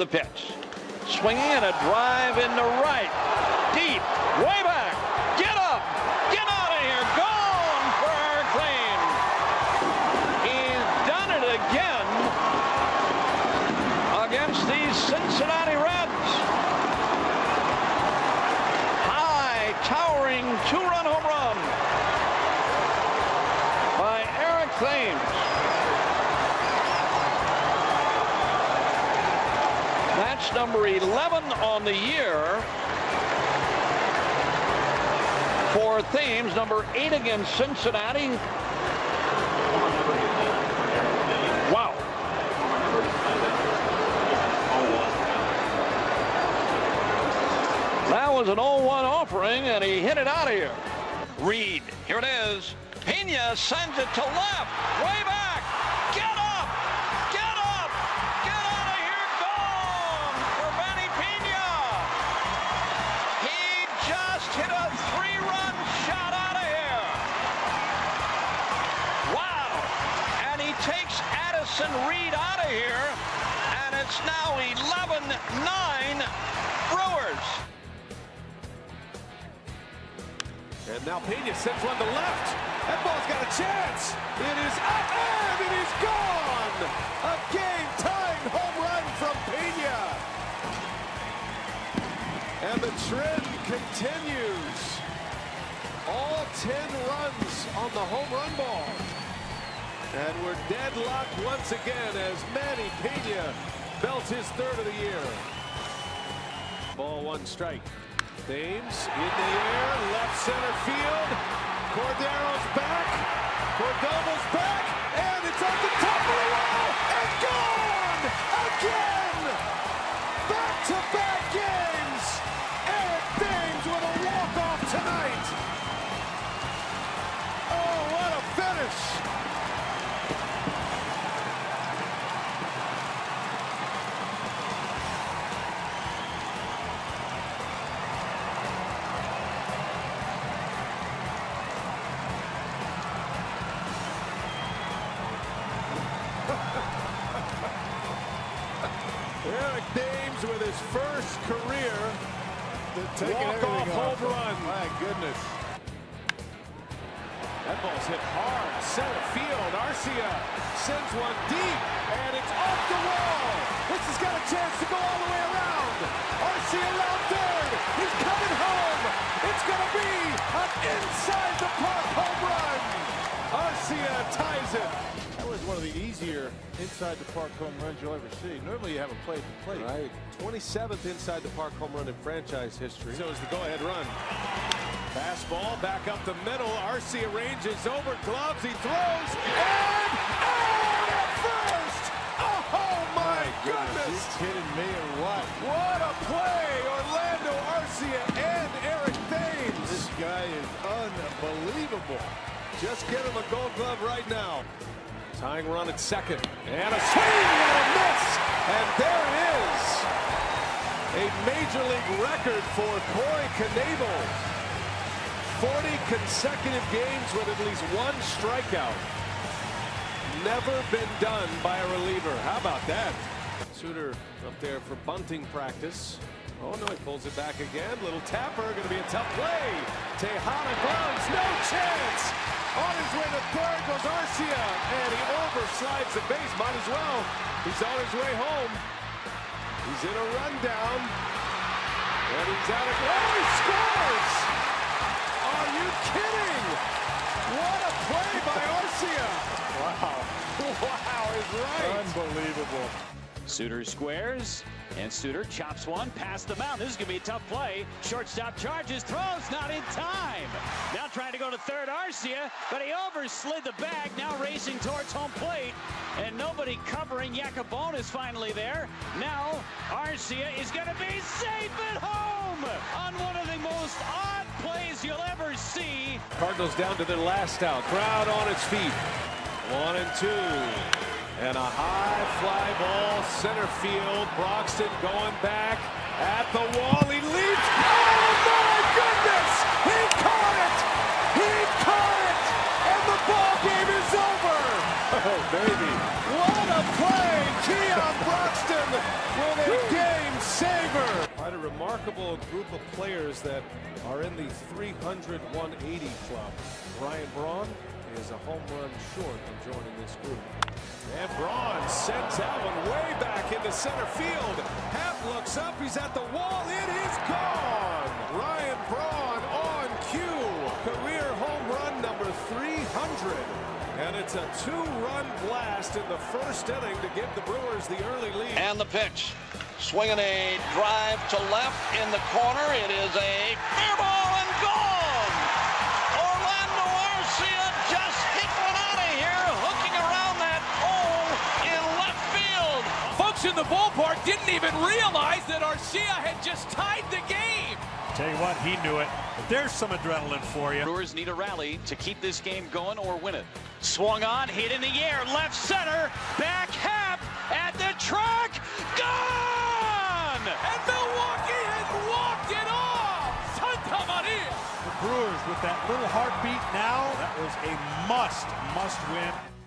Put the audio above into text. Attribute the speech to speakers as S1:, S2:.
S1: the pitch. Swinging and a drive into right. Deep. Way back. Get up. Get out of here. Gone for Eric Thames. He's done it again against these Cincinnati Reds. High, towering two-run home run by Eric Thames. Number 11 on the year for Thames, number 8 against Cincinnati. Wow. That was an 0-1 offering, and he hit it out of here. Reed, here it is. Pina sends it to left, way back. Takes Addison Reed out of here, and it's now 11-9 Brewers.
S2: And now Pina sends one to left. That ball's got a chance. It is up and it is gone. A game-tying home run from Pina. And the trend continues. All 10 runs on the home run ball. And we're deadlocked once again as Manny Pina belts his third of the year. Ball one strike. Thames in the air, left center field. Cordero's back. Cordova's back. And it's at the top of the wall. And gone! Again! Eric Thames with his first career walk-off home run.
S3: My goodness.
S2: That ball's hit hard, center field. Arcia sends one deep, and it's off the wall. This has got a chance to go all the way around. Arcia around third. He's coming home. It's going to be an inside the park home run. Arcia ties it.
S3: The easier inside the park home runs you'll ever see. Normally you have a play to play.
S2: Right. 27th inside the park home run in franchise history. So is the go-ahead run. Fastball back up the middle. Arcia ranges over gloves. He throws and out at first. Oh, oh my goodness!
S3: You kidding me or what?
S2: What a play! Orlando Arcia and Eric Thames.
S3: This guy is unbelievable.
S2: Just get him a gold glove right now. Tying run at second. And a swing and a miss. And there it is. A major league record for Corey Knebel. 40 consecutive games with at least one strikeout. Never been done by a reliever. How about that? Suter up there for bunting practice. Oh no, he pulls it back again. Little tapper, going to be a tough play. Tejada gloves, no chance. On his way to third goes Arcia, and he overslides the base. Might as well. He's on his way home. He's in a rundown. And he's out of. Oh, he scores!
S4: Suter squares, and Suter chops one past the mound. This is going to be a tough play. Shortstop charges, throws, not in time. Now trying to go to third, Arcia, but he overslid the bag, now racing towards home plate, and nobody covering. Yakabone is finally there. Now Arcia is going to be safe at home on one of the most odd plays you'll ever see.
S2: Cardinals down to their last out. Crowd on its feet. One and two. And a high fly ball, center field. Broxton going back at the wall. He leaps. Oh my goodness! He caught it! He caught it! And the ball game is over! Oh, baby. What a play! Keon Broxton with a game saver. Quite a remarkable group of players that are in the 300 180 club. Ryan Braun is a home run short of joining this group. And Braun sends that one way back into center field. Happ looks up, he's at the wall, it is gone! Ryan Braun on cue. Career home run number 300. And it's a two-run blast in the first inning to give the Brewers the early lead.
S1: And the pitch. Swinging a drive to left in the corner. It is a fair ball and gone. Orlando Arcia
S5: the ballpark didn't even realize that Arcia had just tied the game.
S6: Tell you what, he knew it. But there's some adrenaline for you.
S4: Brewers need a rally to keep this game going or win it. Swung on, hit in the air, left center, back half at the track, gone!
S5: And Milwaukee has walked it off. Santa Maria.
S6: The Brewers with that little heartbeat now, that was a must, must win.